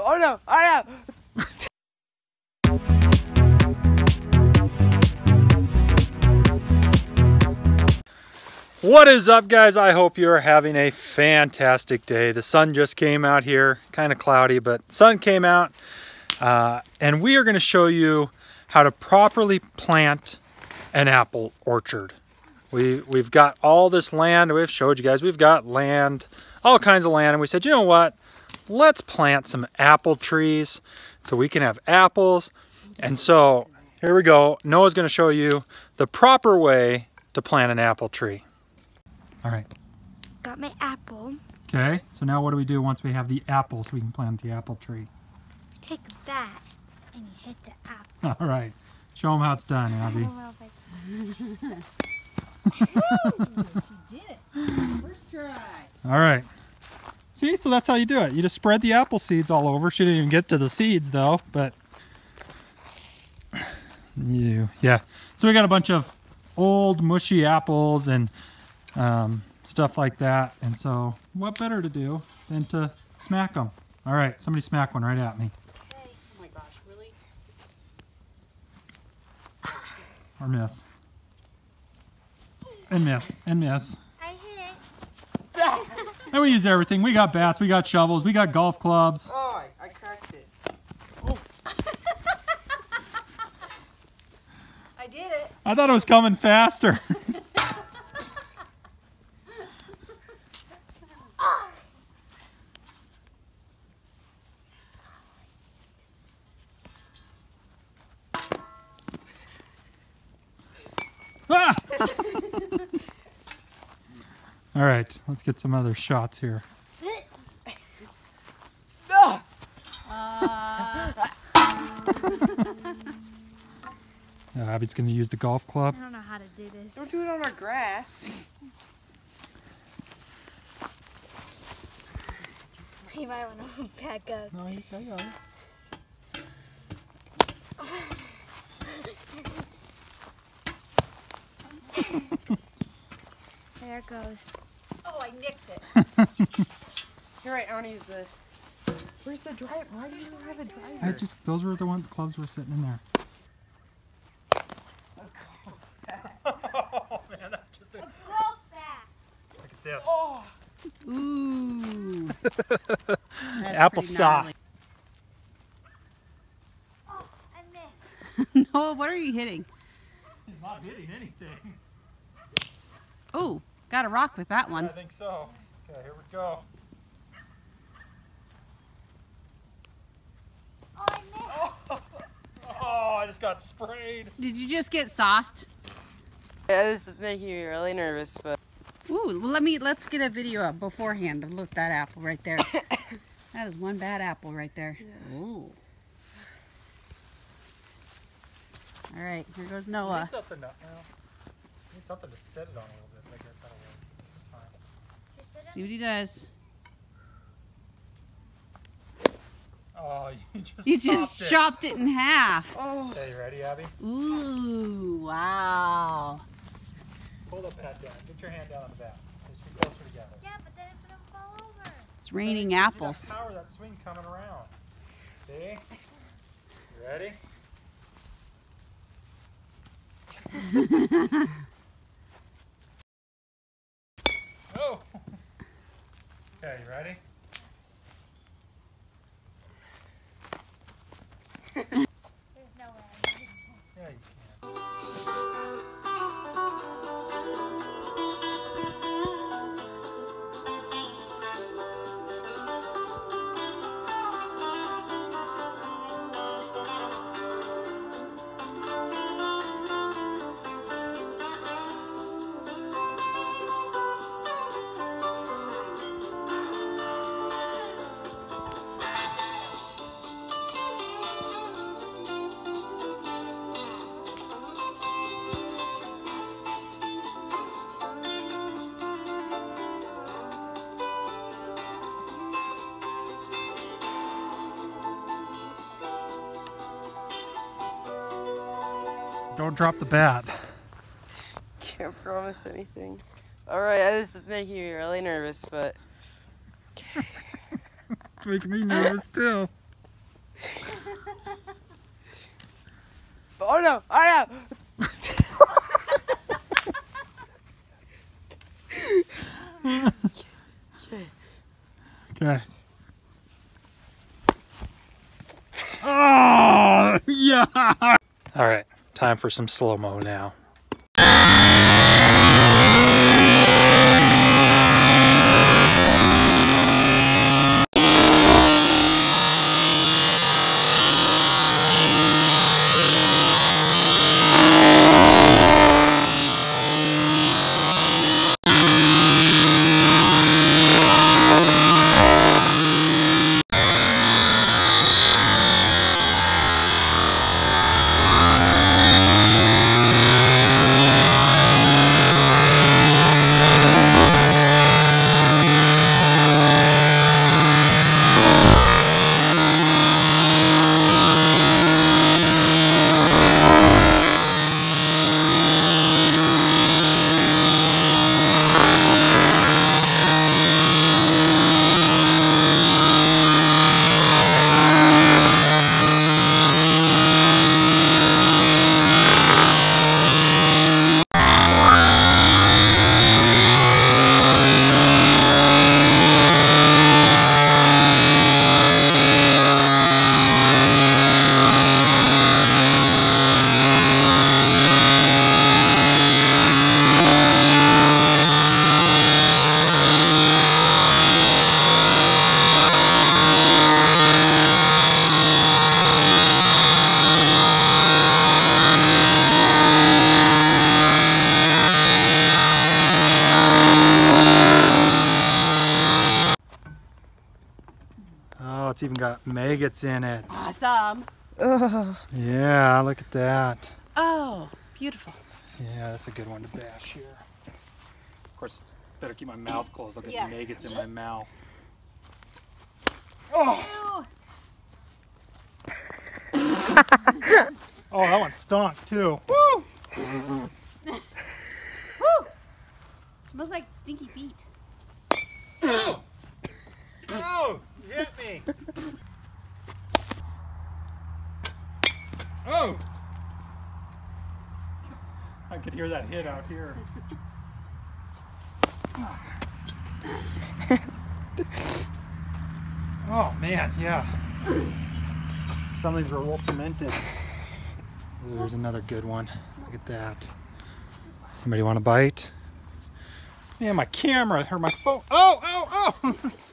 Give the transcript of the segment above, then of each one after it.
Oh no! Oh no! What is up guys? I hope you're having a fantastic day. The sun just came out here, kind of cloudy, but sun came out. Uh, and we are gonna show you how to properly plant an apple orchard. We, we've got all this land, we've showed you guys, we've got land, all kinds of land, and we said, you know what? Let's plant some apple trees so we can have apples. And so here we go. Noah's gonna show you the proper way to plant an apple tree. All right. Got my apple. Okay, so now what do we do once we have the apple so we can plant the apple tree? Take that and you hit the apple. All right, show them how it's done, I Abby. don't know if I- First try. All right. See, so that's how you do it. You just spread the apple seeds all over. She didn't even get to the seeds though, but you, yeah. So we got a bunch of old mushy apples and um, stuff like that. And so what better to do than to smack them? All right, somebody smack one right at me. Oh my gosh, really? Or miss. And miss. And miss. I hit And we use everything. We got bats, we got shovels, we got golf clubs. Oh, I, I cracked it. I did it. I thought it was coming faster. Ah! All right, let's get some other shots here. Yeah, uh, Abby's gonna use the golf club. I don't know how to do this. Don't do it on our grass. You might want to back up. No, you got it. There it goes. I nicked it. You're right. I want to use the. Where's the driver? Why do you have a driver? I just those were the ones the clubs were sitting in there. oh man, that just look Golf bat. at this. Oh, Ooh. That's Apple sauce. Oh, I missed. Noah, what are you hitting? He's not hitting anything. Oh, got a rock with that one. I think so. Okay, here we go. Oh, I missed. Oh, I just got sprayed. Did you just get sauced? yeah, this is making me really nervous, but Ooh, well, let me let's get a video up beforehand of look that apple right there. that is one bad apple right there. Ooh. All right, here goes Need Noah. Something to, well, need something to set it on a little bit. but I guess that'll work. That's fine. See what he does. Oh, you just You just chopped chopped it in half. oh, it. Okay, you ready, Abby? Ooh, wow. Pull the bat down. Get your hand down on the bat. Just be closer together. Yeah, but then it's gonna fall over. It's raining You got apples. power that swing coming around. See? You ready? oh! Okay, you ready? Don't drop the bat. can't promise anything. All right, this is making me really nervous, but It's making me nervous too. Oh no! Oh know. Okay. Oh, yeah. All right, time for some slow mo now. It's even got maggots in it. Awesome. Ugh. Yeah, look at that. Oh, beautiful. Yeah, that's a good one to bash here. Of course, better keep my mouth closed. I'll get Yeah. maggots in my mouth. Ew. Oh, that one stunk too. Woo! Smells like stinky feet. Hit me. Oh. I could hear that hit out here. oh man, yeah. Some of these are a fermented. Ooh, there's another good one. Look at that. Anybody want a bite? Man, my camera or my phone. Oh, oh! oh.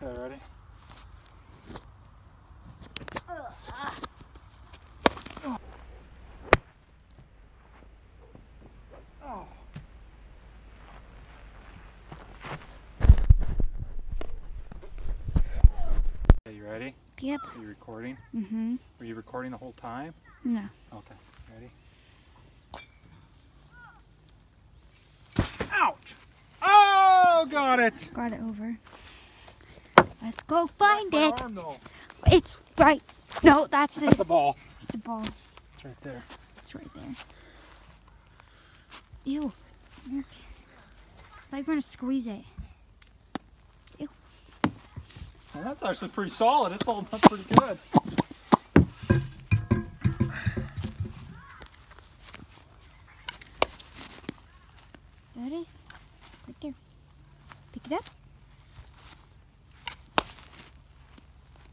Okay, ready? Oh. Okay, you ready? Yep. Are you recording? Mm-hmm. Were you recording the whole time? No. Okay, ready? Ouch! Oh, got it! Got it over. Let's go find it. arm. It's right. No, that's That's it. a ball. It's a ball. It's right there. It's right there. Ew. It's like we're gonna squeeze it. Well, that's actually pretty solid. It's holding up pretty good. There it is. Right there. Pick it up.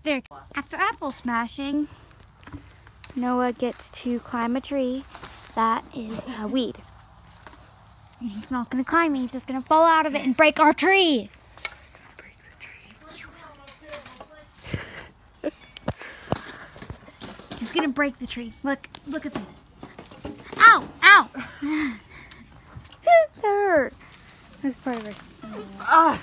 There. After apple smashing, Noah gets to climb a tree that is a weed. He's not gonna climb it, he's just gonna fall out of it and break our tree. Gonna break the tree. Look, look at this. Ow! Ow! that hurt. That's part of it. Ah,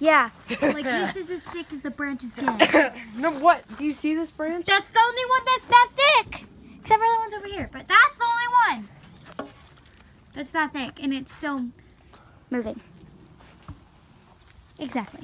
Yeah, like this is as thick as the branches get. no, what? Do you see this branch? That's the only one that's that thick. Except for the ones over here. But that's the only one. That's that thick. And it's still moving. Exactly.